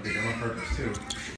I'll be done on purpose too.